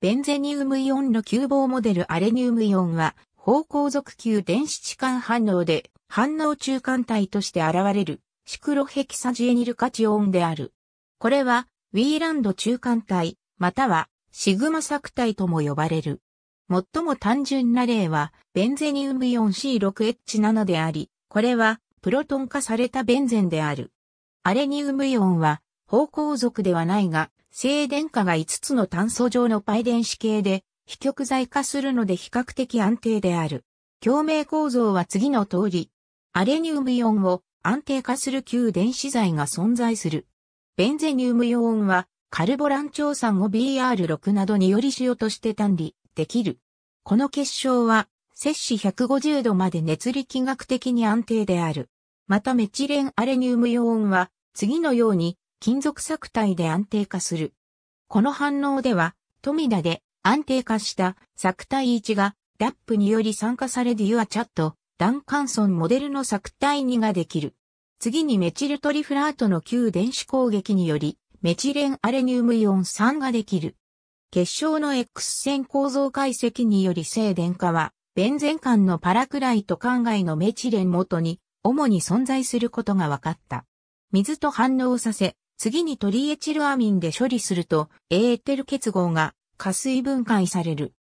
ベンゼニウムイオンの急棒モデルアレニウムイオンは、方向属級電子置換反応で、反応中間体として現れる、シクロヘキサジエニルカチオンである。これは、ウィーランド中間体、または、シグマ作体とも呼ばれる。最も単純な例は、ベンゼニウムイオン C6H7 であり、これは、プロトン化されたベンゼンである。アレニウムイオンは、方向属ではないが、静電化が5つの炭素状のパイ電子系で、非極材化するので比較的安定である。共鳴構造は次の通り。アレニウムイオンを安定化する旧電子材が存在する。ベンゼニウムイオンはカルボラン調酸を BR6 などにより塩として単理できる。この結晶は摂氏150度まで熱力学的に安定である。またメチレンアレニウムイオンは次のように金属作体で安定化する。この反応では、富田で安定化した作体1がラップにより酸化されデュアチャット、ダンカンソンモデルの作体2ができる。次にメチルトリフラートの旧電子攻撃により、メチレンアレニウムイオン3ができる。結晶の X 線構造解析により静電化は、ベンゼン間のパラクライト間外のメチレン元に主に存在することが分かった。水と反応させ、次にトリエチルアミンで処理すると、エーテル結合が加水分解される。